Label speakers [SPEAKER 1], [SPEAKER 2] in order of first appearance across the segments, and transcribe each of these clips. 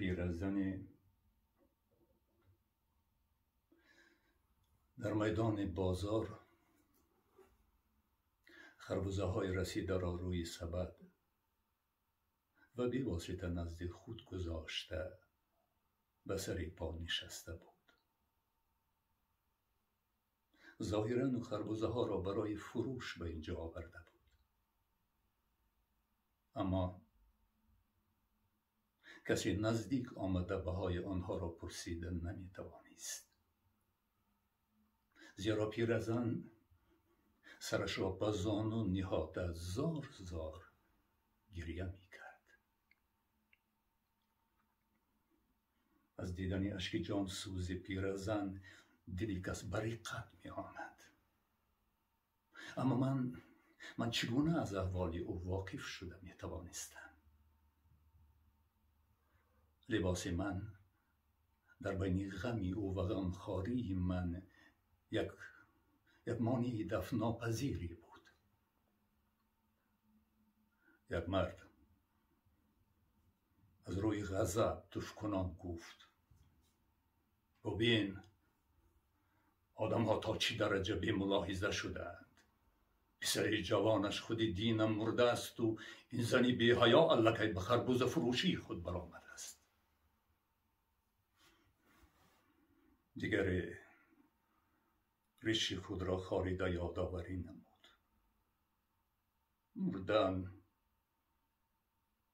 [SPEAKER 1] پیرزنی در میدان بازار خربوزه های رسیده را روی سبد و بی واسطه نزدیک خود گذاشته به سری پا نشسته بود ظاهرا خربوزه ها را برای فروش به اینجا آورده بود اما касе наздик омада баҳои онҳоро пурсида наметавонист. Зеро пиразан сарашро ба зону ниҳода зор зор гирья мекард. Аз дидани ашки ҷонсӯзи пиразан дили кас ба риқат меомад. Аммо ман ман чӣ гуна аз аҳволи ӯ воқиф шуда метавонистам? لباس من. در بین غمی او و غمخواری من یک یک مانی دفع ناپذیری بود. یک مرد از روی غضب کنان گفت ببین آدم ها تا چی درجه بی ملاحظه شدند؟ پسر جوانش خودی دینم مرده است و این زنی بی حیا اللکه به خربوز فروشی خود برآمده дигаре риши худро хорида ёдоварӣ намуд. Мурдан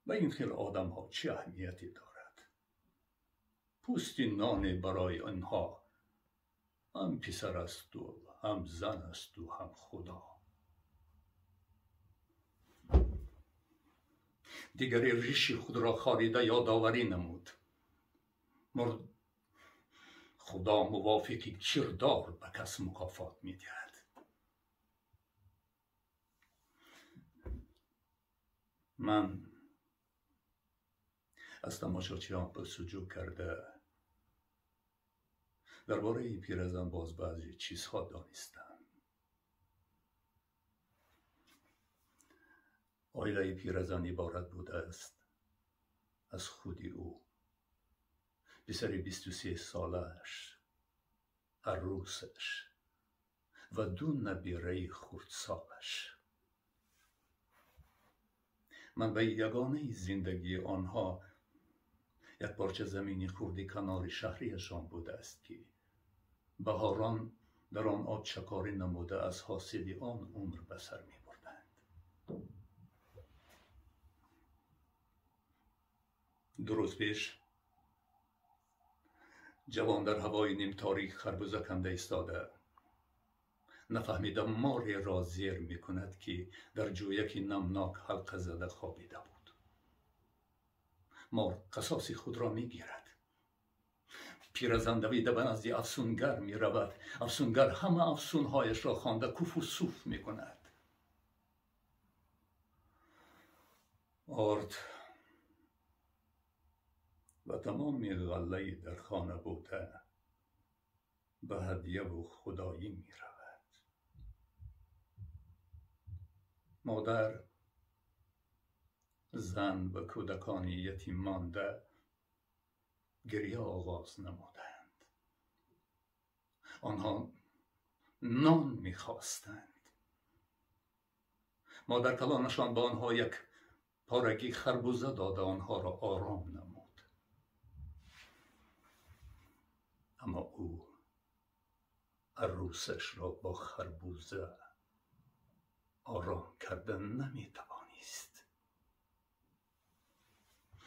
[SPEAKER 1] ба ин хел одамҳо чӣ аҳамиятӣ дорад? Пӯсти ноне барои онҳо. Ҳам писар асту ҳам зан асту ҳам худо. Дигаре риши худро хорида ёдоварӣ намуд. خدا موافقی کردار به کس مکافات می‌دهد. من از تماشاچیان پرسجو کرده. درباره پیرزن باز بعضی چیزها دانستم. آیله پیرزن عبارت بوده است. از خودی او. پسر 23 سالش عروسش و دو نبیره سالش من به یگانه زندگی آنها یک پارچه زمینی خوردی کنار شهریشان بوده است که بهاران در آن آب چکاری نموده از حاصل آن عمر به سر می بردند. درست پیش جوان در هوای نیم تاریک خربوزه کنده ایستاده. نفهمیده ماری را زیر می کند که در جویکی نمناک حلقه زده خوابیده بود. مار قصاصی خود را می گیرد. پیرزن دویده به نزدی افسونگر می رود. افسونگر همه افسونهایش را خوانده کف و صوف می کند. آرد و تمام غله در خانه بوده به هدیه و خدایی می رود مادر زن و کودکانی یتیم مانده گریه آغاز نمودند. آنها نان می‌خواستند. مادر کلانشان به آنها یک پارگی خربوزه داده آنها را آرام نمود. اما او عروسش را با خربوزه آرام کردن نمی توانست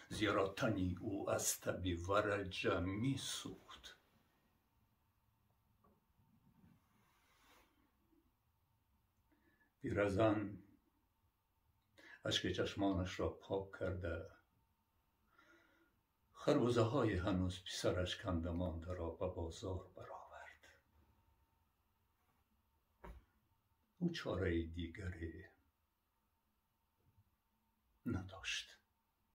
[SPEAKER 1] زیرا تنی او از تبی ورجه می سوخت پیرزن اشک چشمانش را پاک کرده خربوزه های هنوز پسرش مانده را به بازار برآورد. او چاره دیگری نداشت.